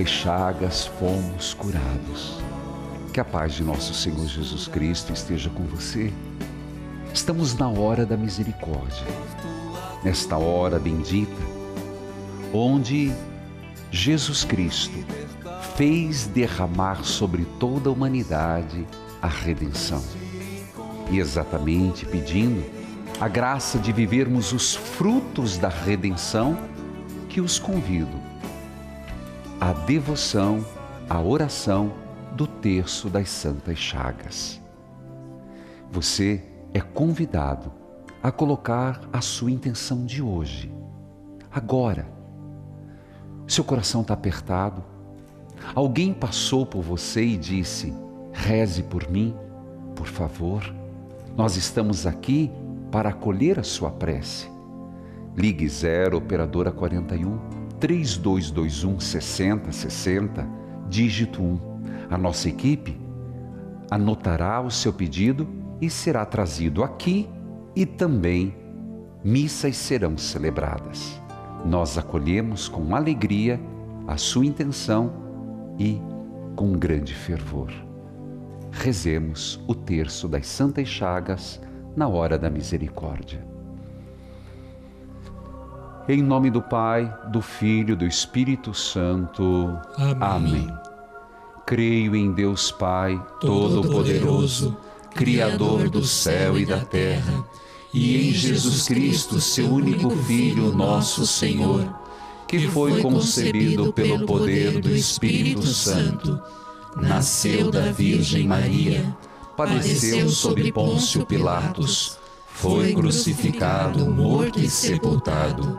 tuas chagas fomos curados. Que a paz de nosso Senhor Jesus Cristo esteja com você. Estamos na hora da misericórdia, nesta hora bendita, onde Jesus Cristo fez derramar sobre toda a humanidade a redenção. E exatamente pedindo a graça de vivermos os frutos da redenção que os convido à devoção, à oração do terço das Santas Chagas. Você é convidado a colocar a sua intenção de hoje, agora. Seu coração está apertado? Alguém passou por você e disse: reze por mim, por favor. Nós estamos aqui para acolher a sua prece. Ligue 0 operadora 41 3221 6060, dígito 1. A nossa equipe anotará o seu pedido e será trazido aqui e também missas serão celebradas. Nós acolhemos com alegria a sua intenção e com grande fervor. Rezemos o terço das Santas Chagas na hora da misericórdia. Em nome do Pai, do Filho e do Espírito Santo. Amém. Amém. Creio em Deus Pai, Todo-Poderoso, Criador do céu e da terra, e em Jesus Cristo, seu único Filho, nosso Senhor, que foi concebido pelo poder do Espírito Santo, nasceu da Virgem Maria padeceu sob Pôncio Pilatos, foi crucificado, morto e sepultado,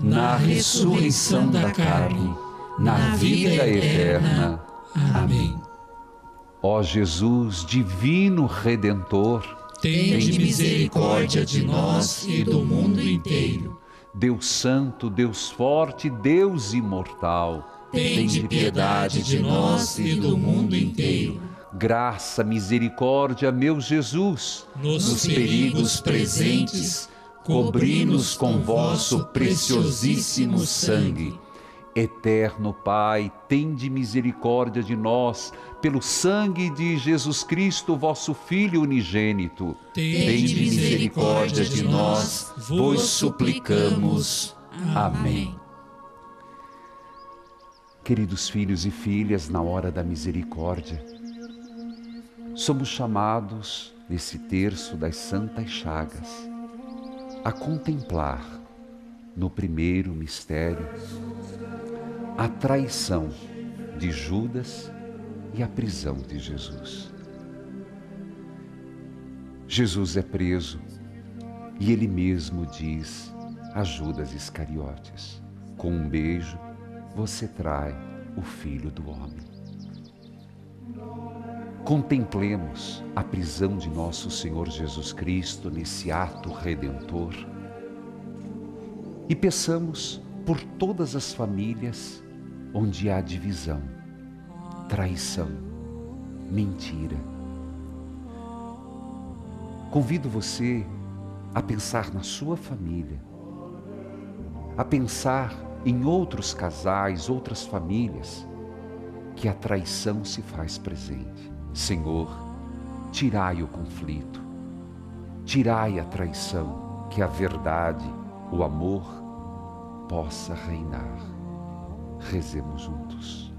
na ressurreição da carne, na vida eterna. Amém. Ó Jesus, divino Redentor, tende misericórdia de nós e do mundo inteiro. Deus Santo, Deus Forte, Deus Imortal, tende piedade de nós e do mundo inteiro graça, misericórdia, meu Jesus, nos, nos perigos presentes, cobri-nos com vosso preciosíssimo sangue. Eterno Pai, tende misericórdia de nós, pelo sangue de Jesus Cristo, vosso Filho unigênito. Tende misericórdia de nós, vos suplicamos. Amém. Queridos filhos e filhas, na hora da misericórdia, somos chamados, nesse terço das Santas Chagas, a contemplar no primeiro mistério a traição de Judas e a prisão de Jesus. Jesus é preso e ele mesmo diz a Judas Iscariotes: Com um beijo você trai o filho do homem contemplemos a prisão de nosso Senhor Jesus Cristo nesse ato redentor e peçamos por todas as famílias onde há divisão, traição, mentira. Convido você a pensar na sua família, a pensar em outros casais, outras famílias, que a traição se faz presente. Senhor, tirai o conflito, tirai a traição, que a verdade, o amor possa reinar. Rezemos juntos.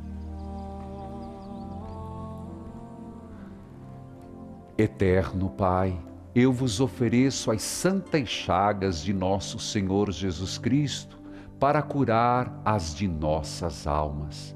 Eterno Pai, eu vos ofereço as santas chagas de nosso Senhor Jesus Cristo para curar as de nossas almas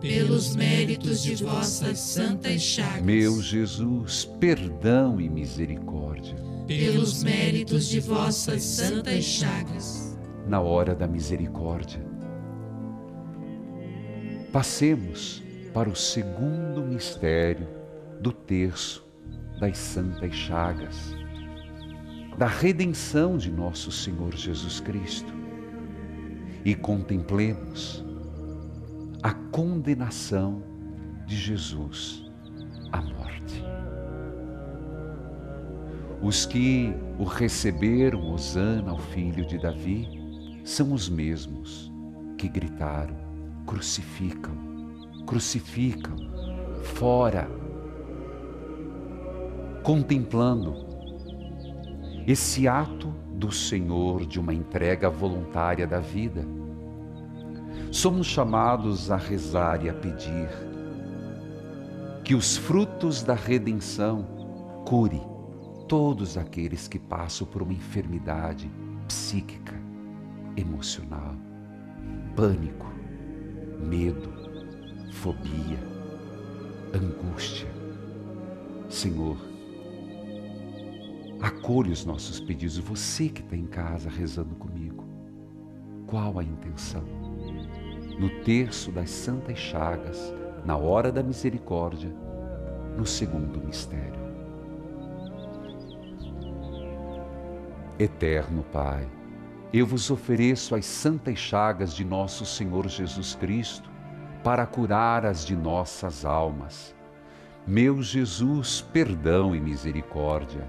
Pelos méritos de vossas santas chagas. Meu Jesus, perdão e misericórdia pelos méritos de vossas santas chagas. Na hora da misericórdia, passemos para o segundo mistério do terço das santas chagas, da redenção de nosso Senhor Jesus Cristo, e contemplemos a condenação de Jesus à morte. Os que o receberam, Hosana, ao filho de Davi, são os mesmos que gritaram: crucificam, crucificam, fora. Contemplando esse ato do Senhor de uma entrega voluntária da vida, somos chamados a rezar e a pedir que os frutos da redenção cure todos aqueles que passam por uma enfermidade psíquica, emocional, pânico, medo, fobia, angústia. Senhor, acolhe os nossos pedidos. Você que está em casa rezando comigo, qual a intenção? No terço das Santas Chagas, na hora da misericórdia, no segundo mistério. Eterno Pai, eu vos ofereço as santas chagas de nosso Senhor Jesus Cristo para curar as de nossas almas. Meu Jesus, perdão e misericórdia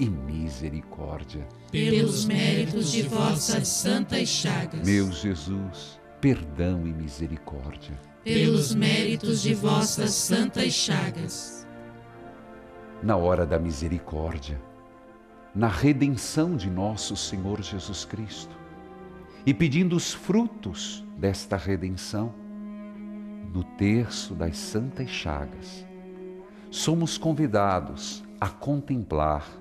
e misericórdia. Pelos méritos de vossas santas chagas. Meu Jesus, perdão e misericórdia. Pelos méritos de vossas santas chagas na hora da misericórdia, na redenção de nosso Senhor Jesus Cristo e pedindo os frutos desta redenção no terço das Santas Chagas. Somos convidados a contemplar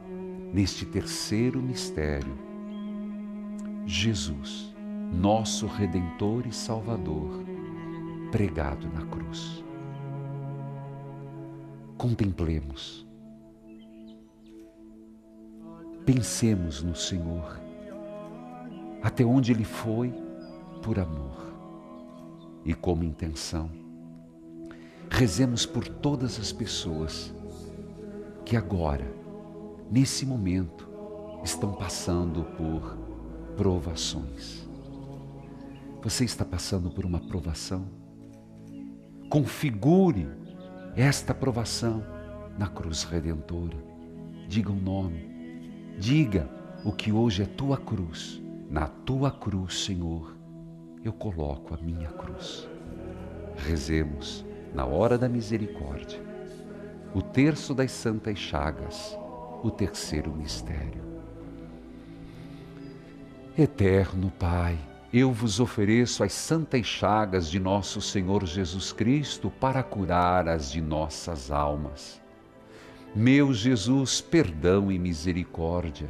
neste terceiro mistério Jesus, nosso Redentor e Salvador, pregado na cruz. Contemplemos Pensemos no Senhor, até onde Ele foi por amor e como intenção. Rezemos por todas as pessoas que agora, nesse momento, estão passando por provações. Você está passando por uma provação? Configure esta provação na cruz redentora. Diga o um nome Diga o que hoje é tua cruz. Na tua cruz, Senhor, eu coloco a minha cruz. Rezemos na hora da misericórdia, o terço das santas chagas, o terceiro mistério. Eterno Pai, eu vos ofereço as santas chagas de nosso Senhor Jesus Cristo para curar as de nossas almas. Meu Jesus, perdão e misericórdia.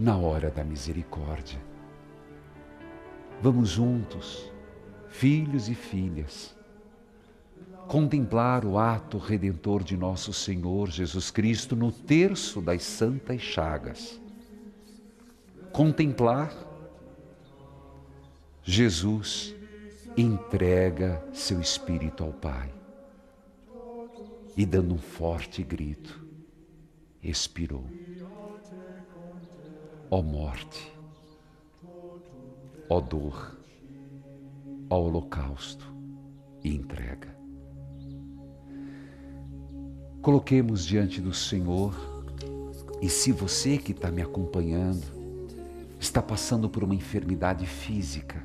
Na hora da misericórdia. Vamos juntos, filhos e filhas contemplar o ato redentor de nosso Senhor Jesus Cristo no terço das Santas Chagas. Contemplar Jesus entrega seu espírito ao Pai e, dando um forte grito, expirou. Ó morte, ó dor, ó holocausto e entrega. Coloquemos diante do Senhor, e se você que está me acompanhando está passando por uma enfermidade física,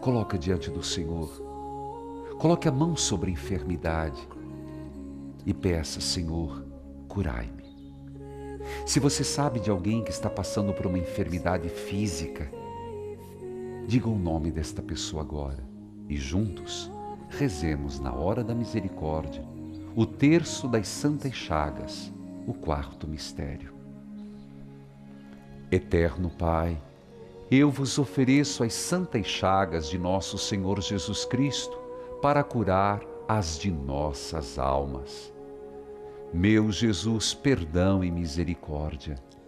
coloca diante do Senhor. Coloque a mão sobre a enfermidade e peça, Senhor, curai-me. Se você sabe de alguém que está passando por uma enfermidade física, diga o nome desta pessoa agora e juntos rezemos na hora da misericórdia o terço das Santas Chagas, o quarto mistério. Eterno Pai, eu vos ofereço as santas chagas de nosso Senhor Jesus Cristo para curar as de nossas almas. Meu Jesus, perdão e misericórdia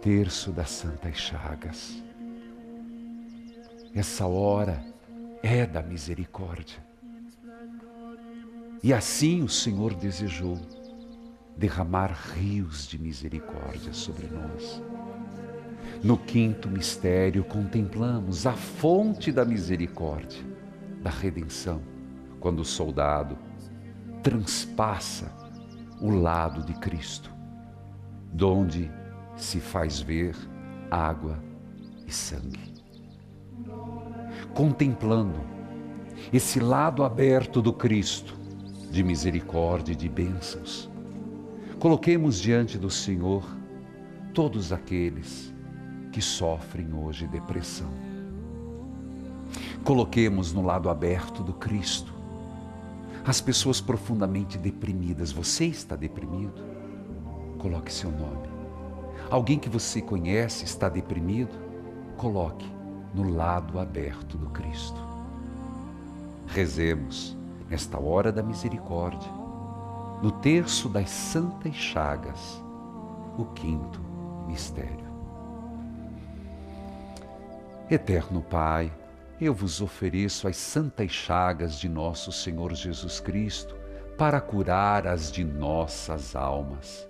terço das Santas Chagas. Essa hora é da misericórdia. E assim o Senhor desejou derramar rios de misericórdia sobre nós. No quinto mistério, contemplamos a fonte da misericórdia, da redenção, quando o soldado transpassa o lado de Cristo, donde se faz ver água e sangue. Contemplando esse lado aberto do Cristo, de misericórdia e de bênçãos, coloquemos diante do Senhor todos aqueles que sofrem hoje depressão. Coloquemos no lado aberto do Cristo as pessoas profundamente deprimidas. Você está deprimido? Coloque seu nome. Alguém que você conhece está deprimido? Coloque no lado aberto do Cristo. Rezemos nesta hora da misericórdia, no terço das Santas Chagas, o quinto mistério. Eterno Pai, eu vos ofereço as santas chagas de nosso Senhor Jesus Cristo para curar as de nossas almas.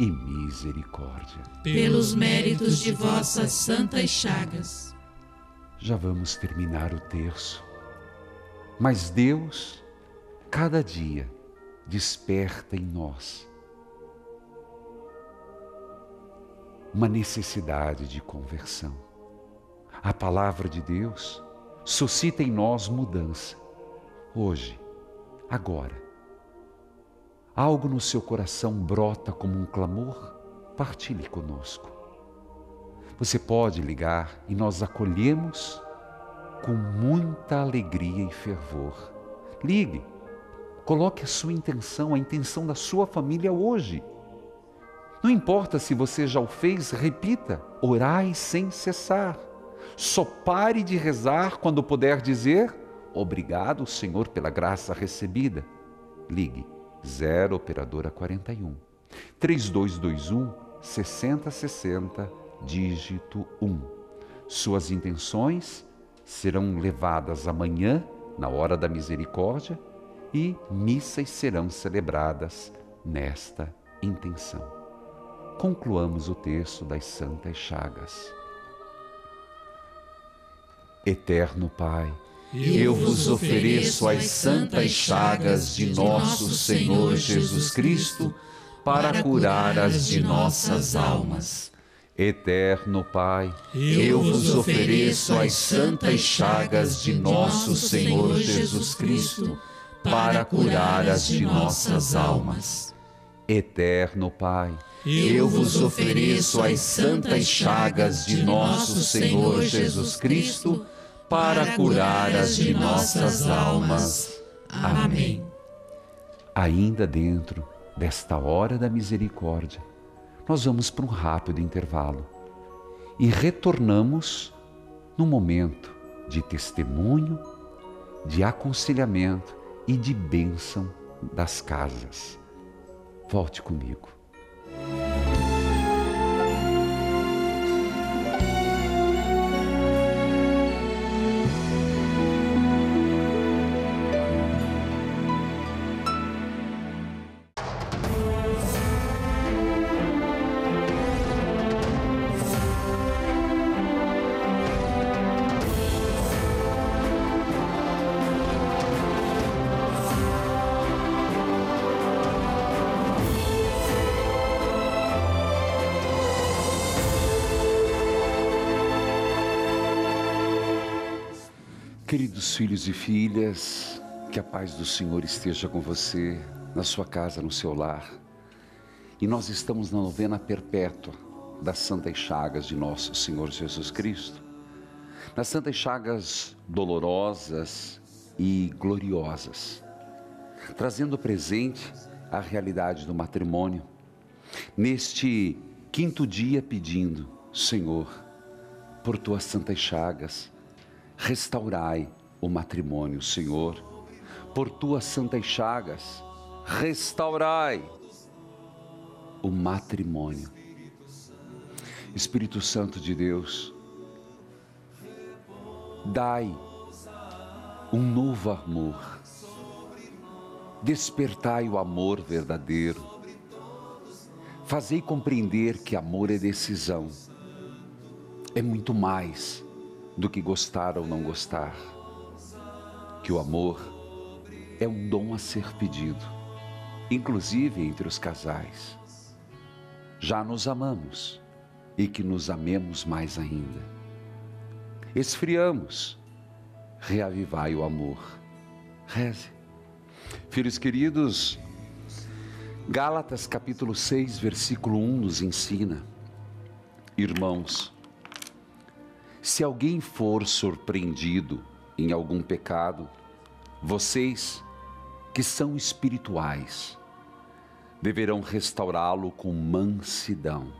e misericórdia. Pelos méritos de vossas santas chagas. Já vamos terminar o terço. Mas Deus, cada dia, desperta em nós uma necessidade de conversão. A palavra de Deus suscita em nós mudança. Hoje, agora algo no seu coração brota como um clamor, partilhe conosco. Você pode ligar e nós acolhemos com muita alegria e fervor. Ligue, coloque a sua intenção, a intenção da sua família hoje. Não importa se você já o fez, repita: orai sem cessar. Só pare de rezar quando puder dizer: Obrigado, Senhor, pela graça recebida. Ligue 0 operadora 41 3221 6060 dígito 1. Suas intenções serão levadas amanhã na hora da misericórdia e missas serão celebradas nesta intenção. Concluamos o texto das Santas Chagas. Eterno Pai, eu vos ofereço as santas chagas de nosso Senhor Jesus Cristo para curar as de nossas almas. Eterno Pai, eu vos ofereço as santas chagas de nosso Senhor Jesus Cristo para curar as de nossas almas. Eterno Pai, eu vos ofereço as santas chagas de nosso Senhor Jesus Cristo para curar as de nossas almas. Amém. Ainda dentro desta hora da misericórdia, nós vamos para um rápido intervalo e retornamos no momento de testemunho, de aconselhamento e de bênção das casas. Volte comigo. Queridos filhos e filhas, que a paz do Senhor esteja com você, na sua casa, no seu lar. E nós estamos na novena perpétua das Santas Chagas de nosso Senhor Jesus Cristo. Nas Santas Chagas dolorosas e gloriosas, trazendo presente a realidade do matrimônio. Neste quinto dia pedindo, Senhor, por tuas santas chagas, restaurai o matrimônio, Senhor. Por tuas santas chagas, restaurai o matrimônio. Espírito Santo de Deus, dai um novo amor. Despertai o amor verdadeiro. Fazei compreender que amor é decisão. É muito mais do que gostar ou não gostar. Que o amor é um dom a ser pedido, inclusive entre os casais. Já nos amamos e que nos amemos mais ainda. Esfriamos, reavivai o amor. Reze. Filhos queridos, Gálatas capítulo 6, versículo 1 nos ensina: Irmãos, se alguém for surpreendido em algum pecado, vocês que são espirituais deverão restaurá-lo com mansidão.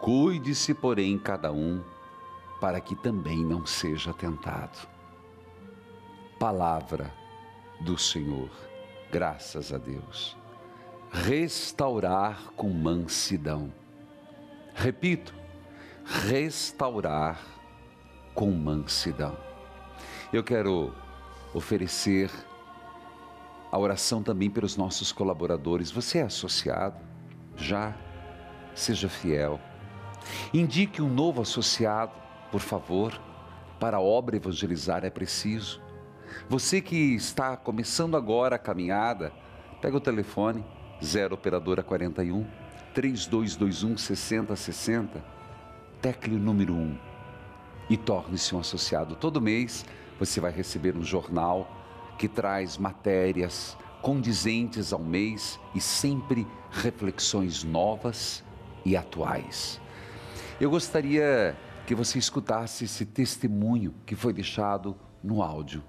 Cuide-se, porém, cada um, para que também não seja tentado. Palavra do Senhor, graças a Deus. Restaurar com mansidão. Repito, restaurar com mansidão. Eu quero oferecer a oração também pelos nossos colaboradores. Você é associado? Já? Seja fiel. Indique um novo associado, por favor. Para a obra evangelizar é preciso. Você que está começando agora a caminhada, pega o telefone 0 operadora 41 3221 6060, tecle número 1 e torne-se um associado. Todo mês você vai receber um jornal que traz matérias condizentes ao mês e sempre reflexões novas e atuais. Eu gostaria que você escutasse esse testemunho que foi deixado no áudio.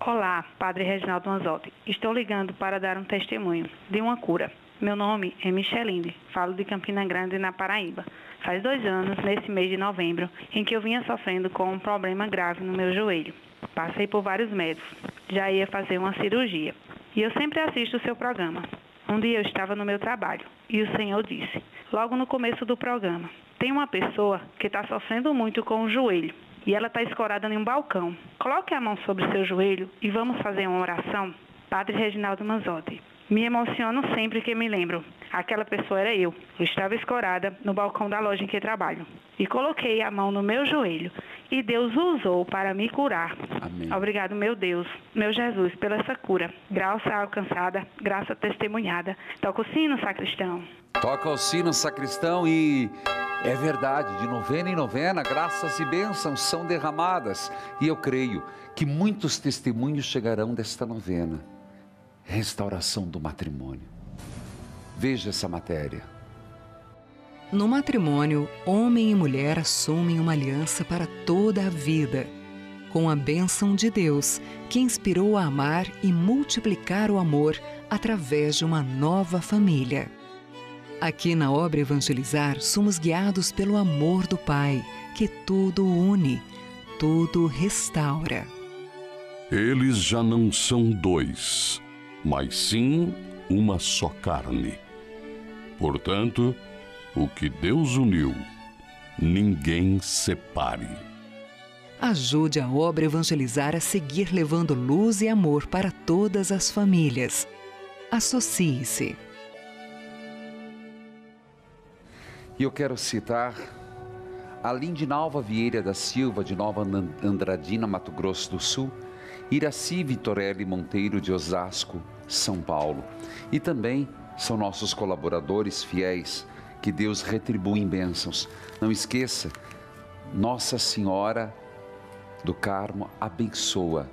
Olá, Padre Reginaldo Manzotti. Estou ligando para dar um testemunho de uma cura. Meu nome é Micheline, falo de Campina Grande, na Paraíba. Faz dois anos, nesse mês de novembro, em que eu vinha sofrendo com um problema grave no meu joelho. Passei por vários médicos, já ia fazer uma cirurgia. E eu sempre assisto o seu programa. Um dia eu estava no meu trabalho e o Senhor disse, logo no começo do programa, tem uma pessoa que está sofrendo muito com o joelho e ela está escorada em um balcão. Coloque a mão sobre seu joelho e vamos fazer uma oração. Padre Reginaldo Manzotti. Me emociono sempre que me lembro. Aquela pessoa era eu. Eu estava escorada no balcão da loja em que trabalho. E coloquei a mão no meu joelho. E Deus usou para me curar. Amém. Obrigado, meu Deus, meu Jesus, pela essa cura. Graça alcançada, graça testemunhada. Toca o sino, sacristão. Toca o sino, sacristão, e é verdade, de novena em novena, graças e bênçãos são derramadas. E eu creio que muitos testemunhos chegarão desta novena restauração do matrimônio. Veja essa matéria. No matrimônio, homem e mulher assumem uma aliança para toda a vida, com a bênção de Deus, que inspirou a amar e multiplicar o amor através de uma nova família. Aqui na obra Evangelizar, somos guiados pelo amor do Pai, que tudo une, tudo restaura. Eles já não são dois mas sim uma só carne. Portanto, o que Deus uniu, ninguém separe. Ajude a obra evangelizar a seguir levando luz e amor para todas as famílias. Associe-se. E eu quero citar a Lindinalva Vieira da Silva, de Nova Andradina, Mato Grosso do Sul, Iraci Vitorelli Monteiro de Osasco, São Paulo. E também são nossos colaboradores fiéis, que Deus retribui em bênçãos. Não esqueça, Nossa Senhora do Carmo abençoa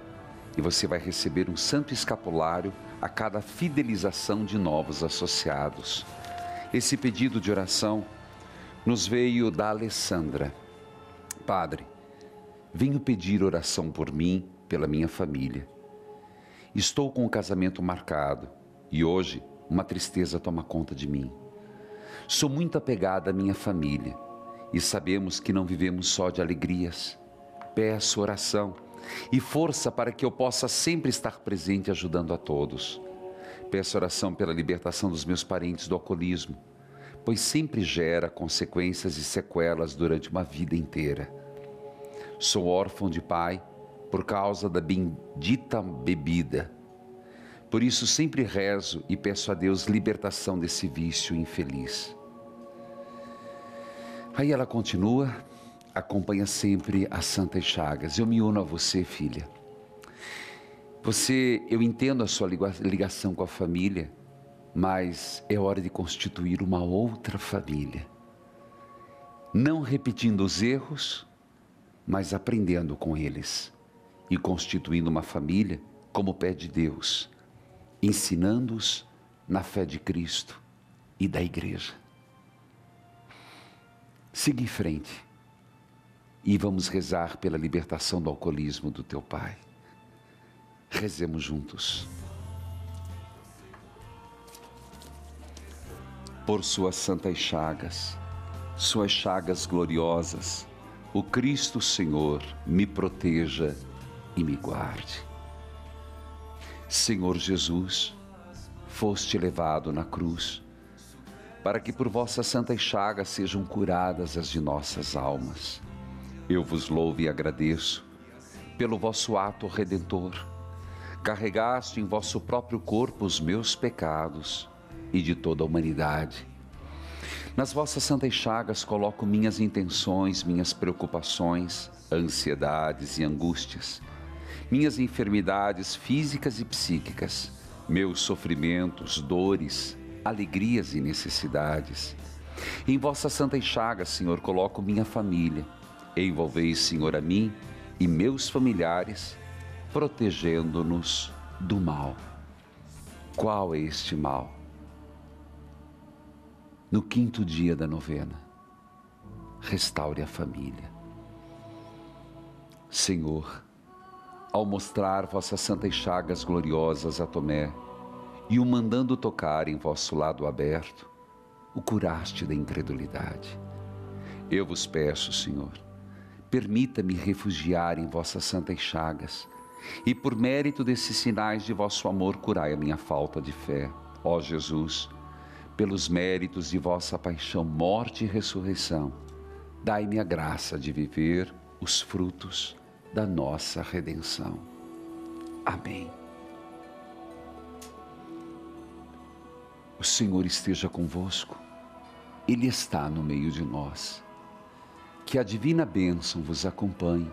e você vai receber um santo escapulário a cada fidelização de novos associados. Esse pedido de oração nos veio da Alessandra. Padre, venho pedir oração por mim pela minha família. Estou com o casamento marcado e hoje uma tristeza toma conta de mim. Sou muito apegada à minha família e sabemos que não vivemos só de alegrias. Peço oração e força para que eu possa sempre estar presente ajudando a todos. Peço oração pela libertação dos meus parentes do alcoolismo, pois sempre gera consequências e sequelas durante uma vida inteira. Sou órfão de pai por causa da bendita bebida. Por isso sempre rezo e peço a Deus libertação desse vício infeliz. Aí ela continua, acompanha sempre as Santas Chagas. Eu me uno a você, filha. Você, eu entendo a sua ligação com a família, mas é hora de constituir uma outra família. Não repetindo os erros, mas aprendendo com eles e constituindo uma família como pede Deus, ensinando-os na fé de Cristo e da Igreja. Siga em frente e vamos rezar pela libertação do alcoolismo do teu pai. Rezemos juntos. Por suas santas chagas, suas chagas gloriosas, o Cristo Senhor me proteja e me guarde. Senhor Jesus, foste levado na cruz para que por vossas santas chagas sejam curadas as de nossas almas. Eu vos louvo e agradeço pelo vosso ato redentor. Carregaste em vosso próprio corpo os meus pecados e de toda a humanidade. Nas vossas santas chagas coloco minhas intenções, minhas preocupações, ansiedades e angústias, minhas enfermidades físicas e psíquicas, meus sofrimentos, dores, alegrias e necessidades. Em vossas santas chagas, Senhor, coloco minha família. Envolvei, Senhor, a mim e meus familiares, protegendo-nos do mal. Qual é este mal? No quinto dia da novena, restaure a família. Senhor, ao mostrar vossas santas chagas gloriosas a Tomé, e o mandando tocar em vosso lado aberto, o curaste da incredulidade. Eu vos peço, Senhor, permita-me refugiar em vossas santas chagas, e por mérito desses sinais de vosso amor, curai a minha falta de fé. Ó Jesus, pelos méritos de vossa paixão, morte e ressurreição, dai-me a graça de viver os frutos da nossa redenção. Amém. O Senhor esteja convosco, Ele está no meio de nós. Que a divina bênção vos acompanhe,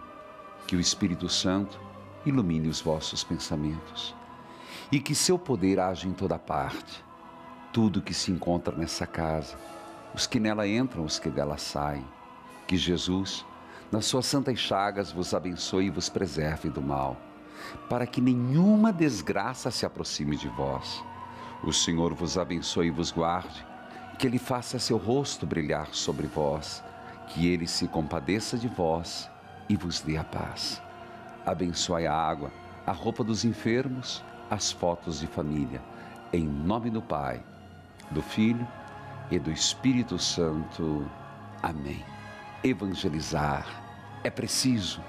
que o Espírito Santo ilumine os vossos pensamentos e que seu poder age em toda parte. Tudo que se encontra nessa casa, os que nela entram, os que dela saem. Que Jesus, nas suas santas chagas, vos abençoe e vos preserve do mal, para que nenhuma desgraça se aproxime de vós o Senhor vos abençoe e vos guarde, que Ele faça seu rosto brilhar sobre vós, que Ele se compadeça de vós e vos dê a paz. Abençoe a água, a roupa dos enfermos, as fotos de família. Em nome do Pai, do Filho e do Espírito Santo. Amém. Evangelizar é preciso